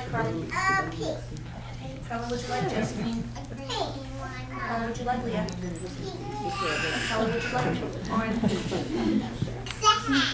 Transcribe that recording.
like, Carly? A pink. What color would you like, Josephine? A green What one. color would you like, Leah? Pink. What color would you like? Orange.